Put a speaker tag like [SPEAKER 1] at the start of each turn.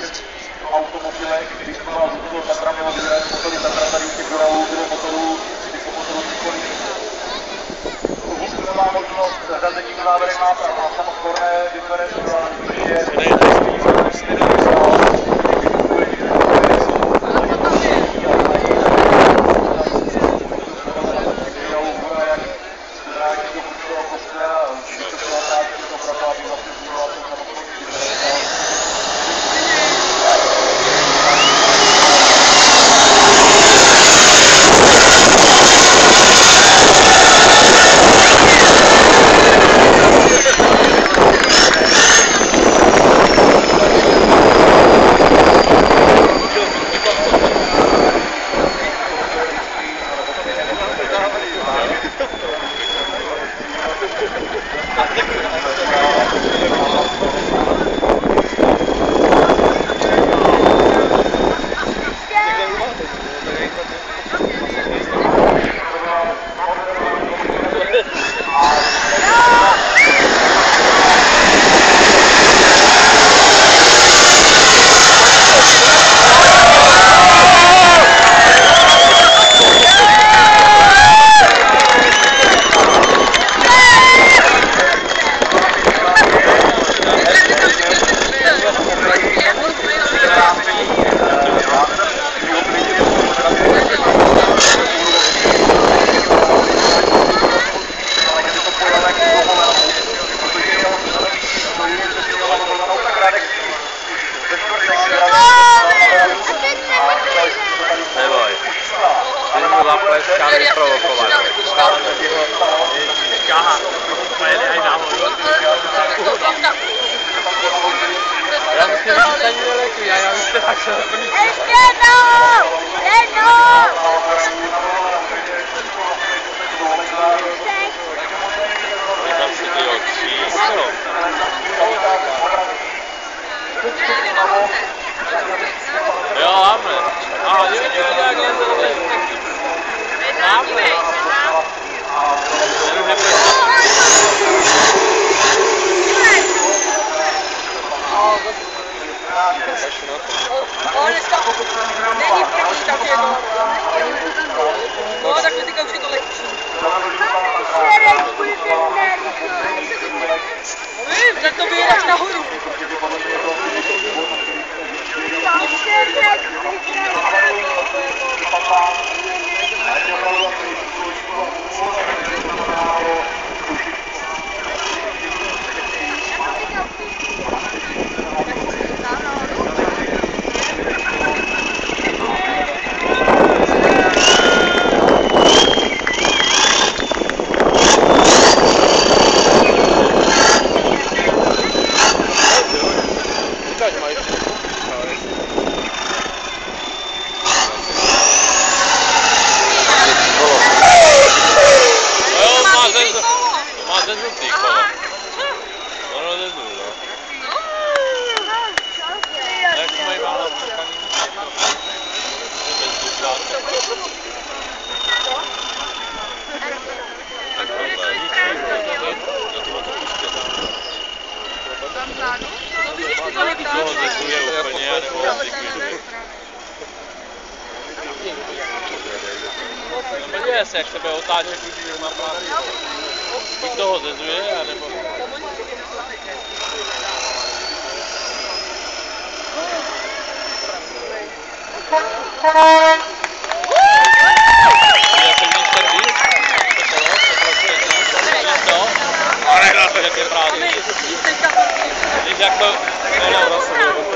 [SPEAKER 1] než v automobilech, když to vás do Tatra mělo vydat motory Tatra tady u těch Uralů, bylo možnost řazení do závěrek má samosporné diferenciál, což je
[SPEAKER 2] Ty mu zapleskal vyprovokovat.
[SPEAKER 3] Aha, pojede aj nahoru.
[SPEAKER 2] Já myslím, že se ani nelekuji, já já myslím, že tak se
[SPEAKER 4] Ještě jednou! Jednou!
[SPEAKER 2] Tam si ty číslo. Jo, máme. A jo, jo, jak je to dobré. Máme.
[SPEAKER 5] Není první, tak je to. No tak teďka už je to. No vím, tak to vyjedeš nahoru.
[SPEAKER 2] Ukaž, mají. No jo, má zezu, má zeznutý kolo. Ono zezu, no. Jak to mají málo přechaný? Bez duslátka. Tak to je nic, na to to pustě tam.
[SPEAKER 5] No vidíš, ty to
[SPEAKER 2] Toho
[SPEAKER 5] nevytáčíš.
[SPEAKER 2] zezu je úplně. No podívej se, jak sebe otáče, když má plán. Buď toho zezuje, anebo... Prostě? Ale no, to je právě. Víš, jak to kolo rozhoduje.